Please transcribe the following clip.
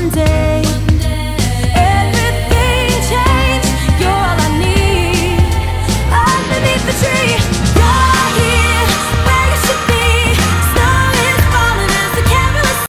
one day